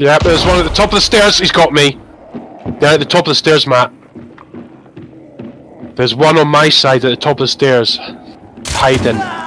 Yeah, there's one at the top of the stairs. He's got me. Yeah, at the top of the stairs, Matt. There's one on my side at the top of the stairs. Hiding.